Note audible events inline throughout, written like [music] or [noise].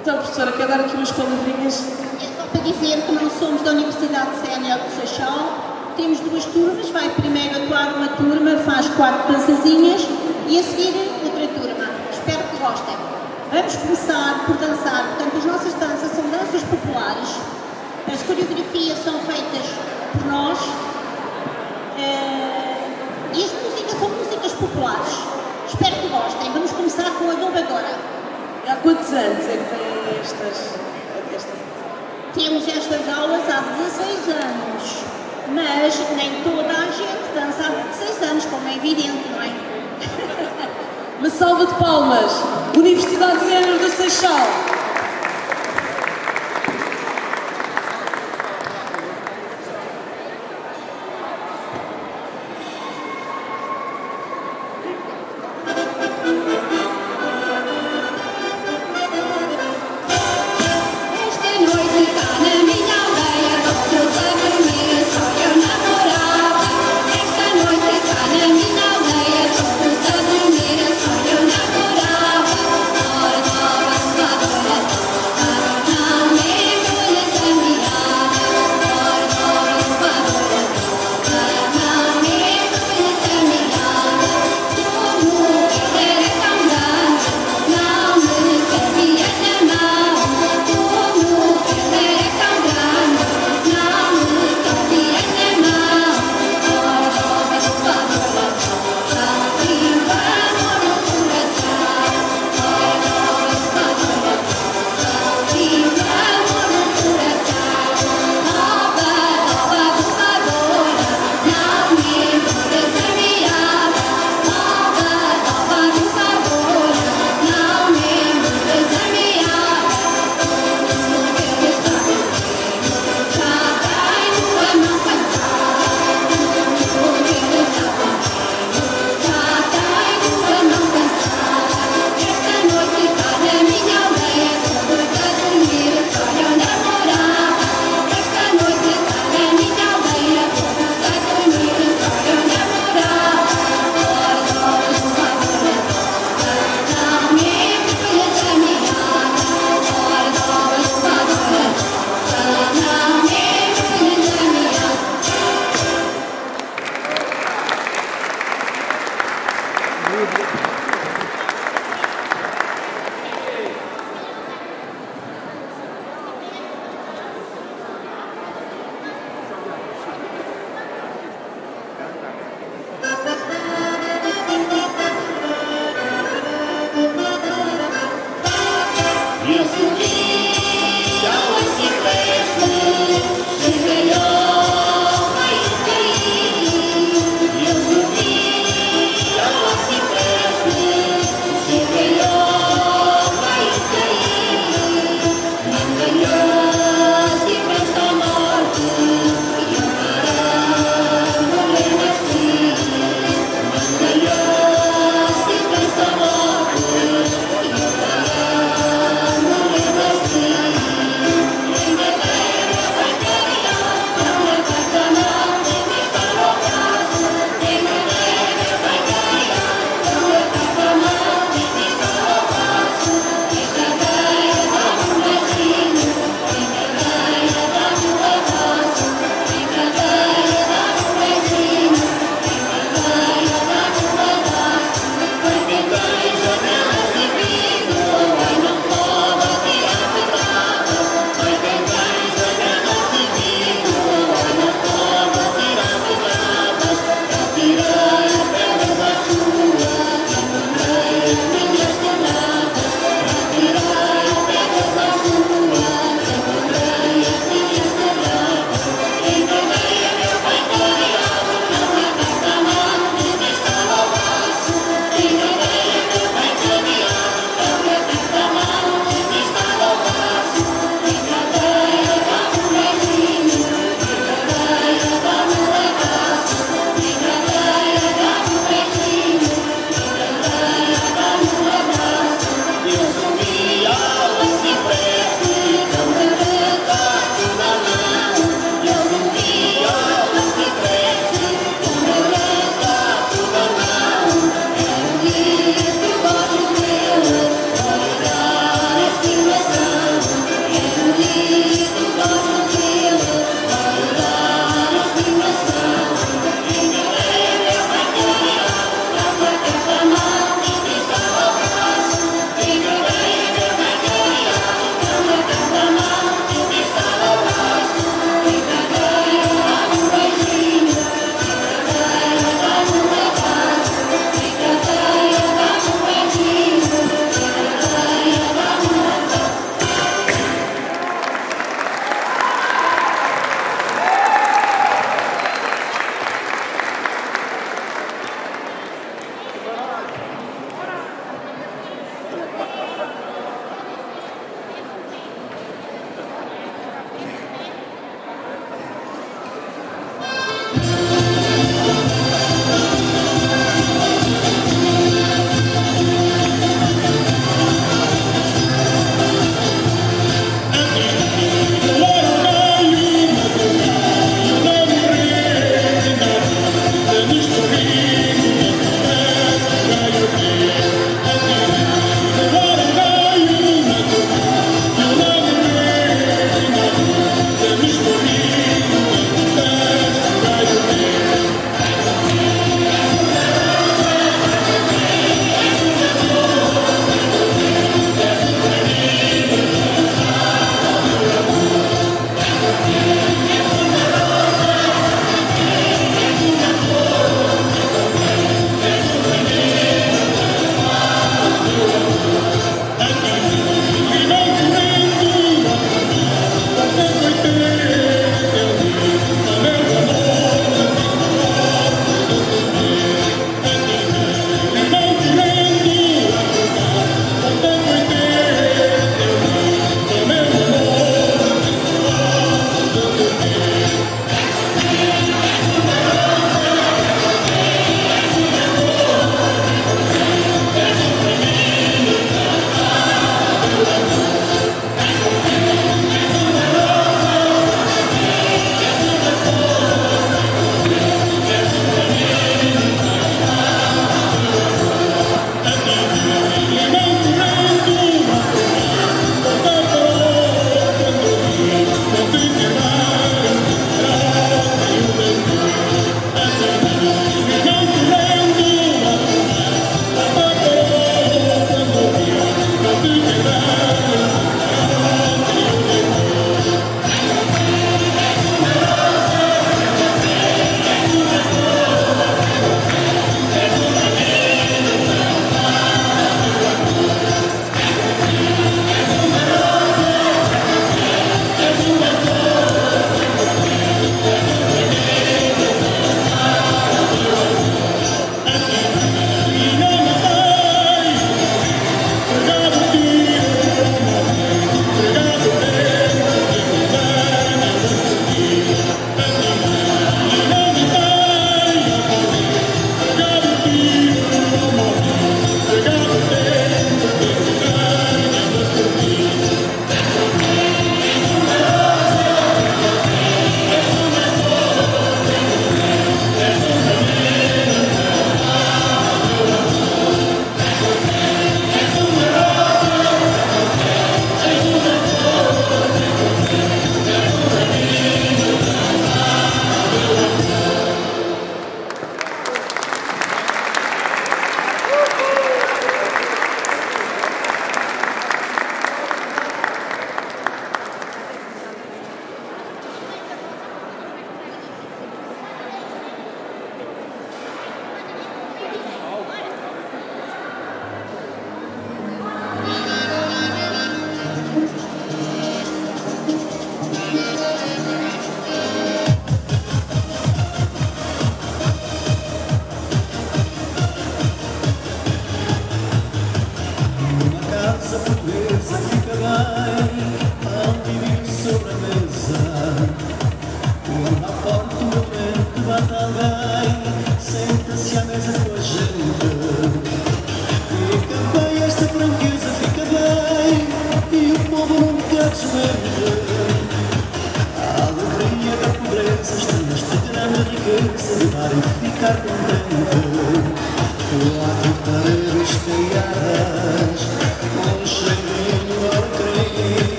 Então, professora, quer dar aqui umas palavrinhas? É só para dizer que não somos da Universidade Sénior do Seixal. Temos duas turmas, vai primeiro atuar uma turma, faz quatro dançazinhas e a seguir outra turma. Espero que gostem. Vamos começar por dançar. Portanto, as nossas danças são danças populares. As coreografias são feitas por nós. Eh, e as músicas são músicas populares. Espero que gostem. Vamos começar com a dobradora. E há quantos anos é que têm estas... estas... Temos estas aulas há 16 anos, mas nem toda a gente dança há 16 anos, como é evidente, não é? [laughs] Uma salva de palmas! Universidade Zénero do Seixal!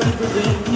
do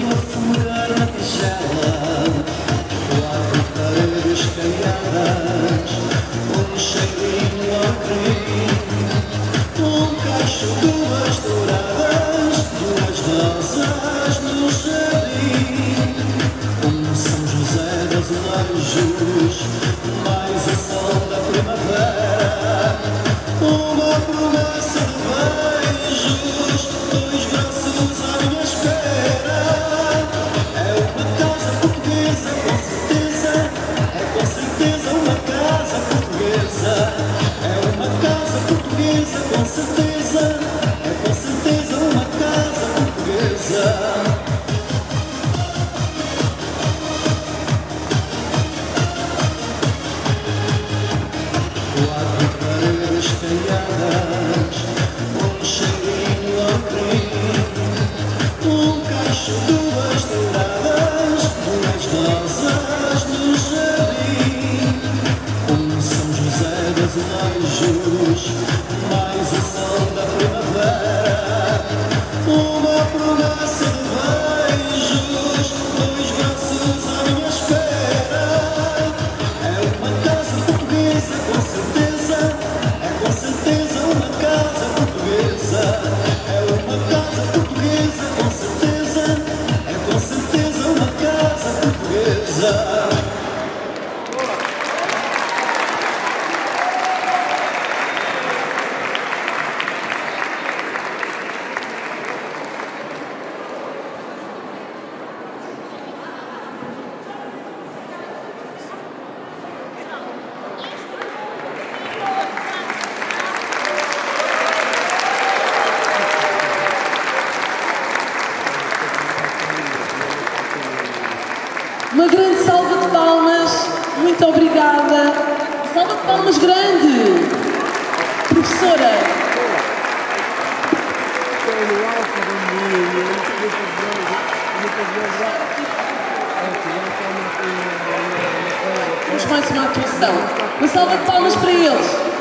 próxima atuação. Uma salva de palmas para eles.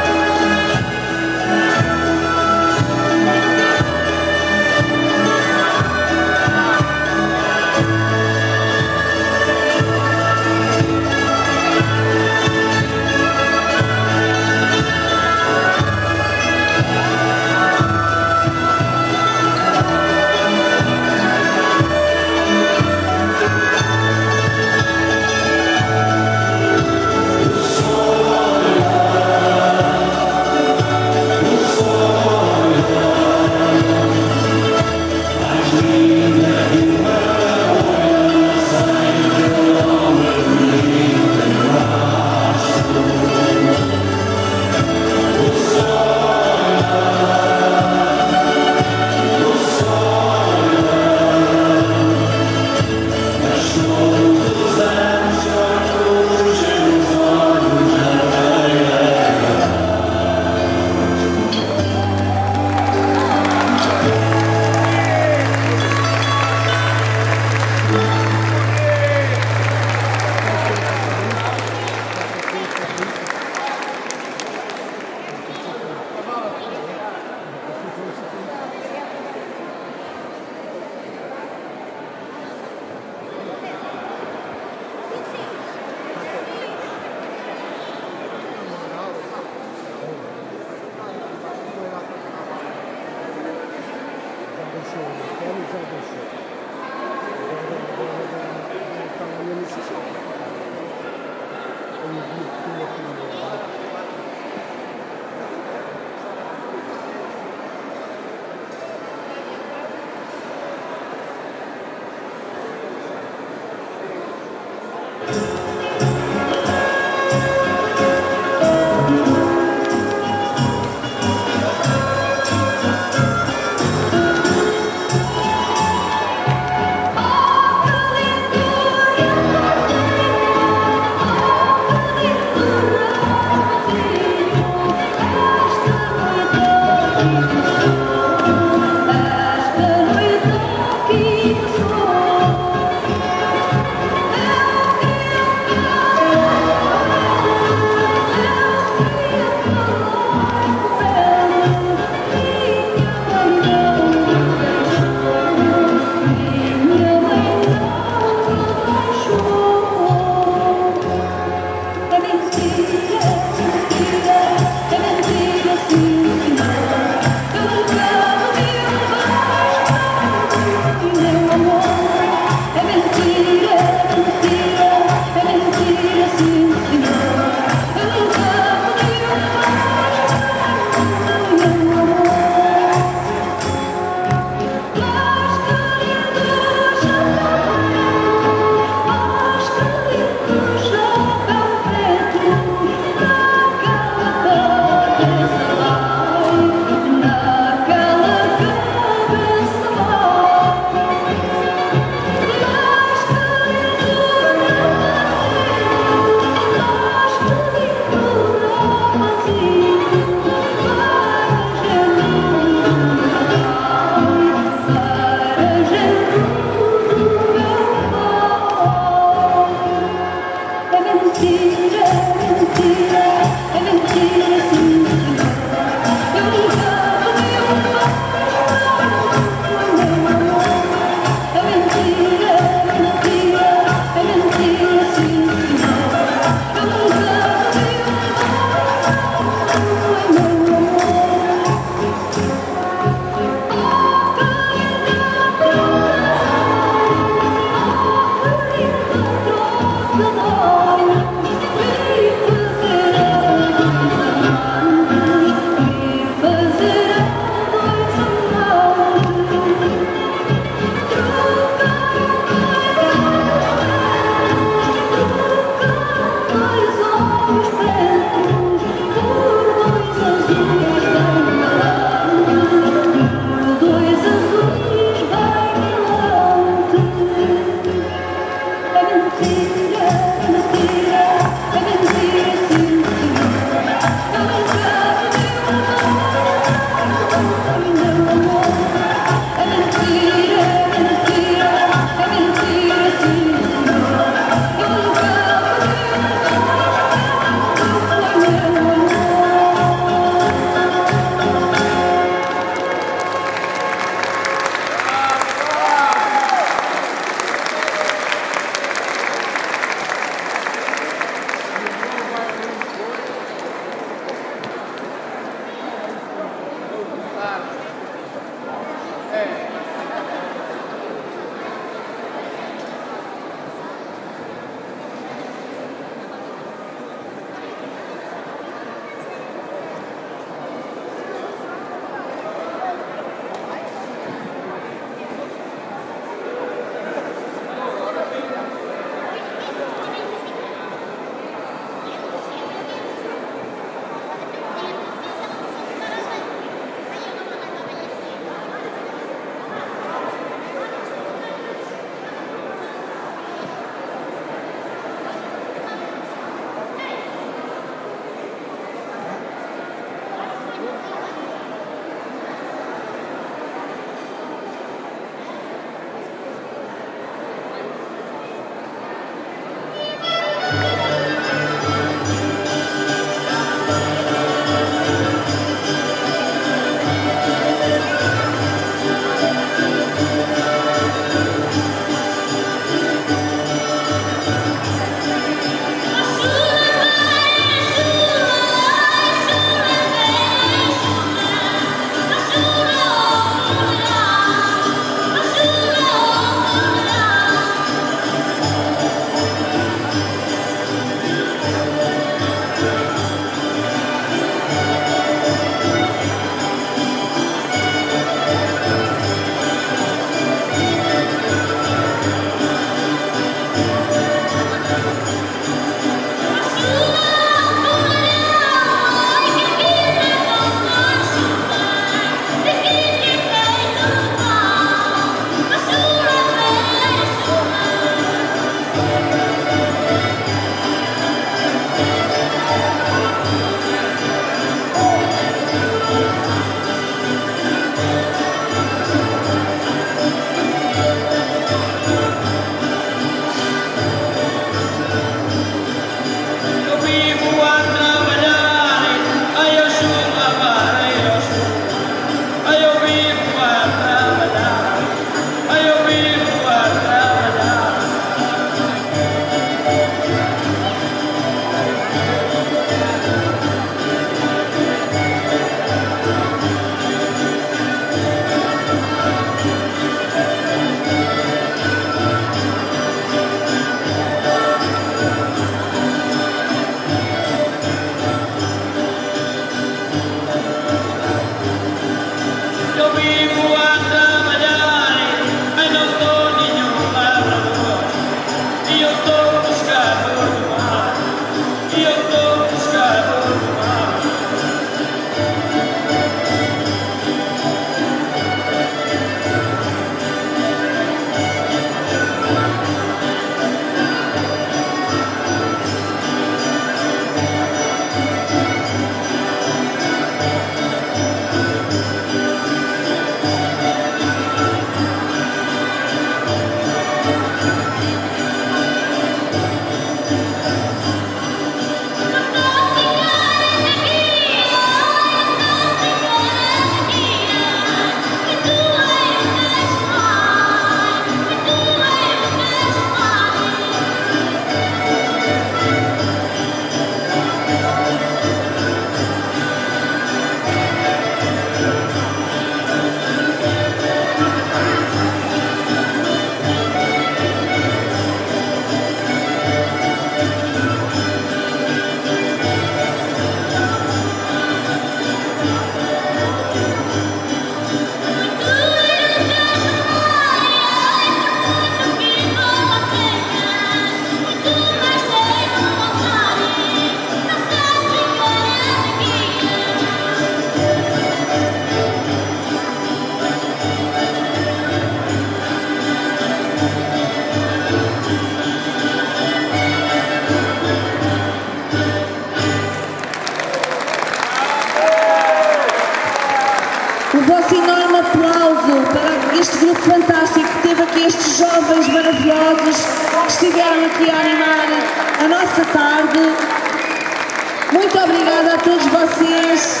Vocês.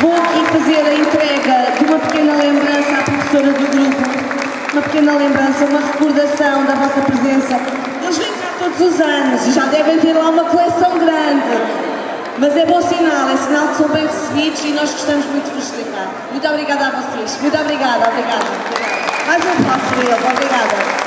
Vou aqui fazer a entrega de uma pequena lembrança à professora do grupo. Uma pequena lembrança, uma recordação da vossa presença. Eles vêm cá todos os anos e já devem ter lá uma. Mas é bom sinal, é sinal que são bem recebidos e nós gostamos muito de vos explicar. Muito obrigada a vocês. Muito obrigada, obrigada. Mais um eles. Obrigada.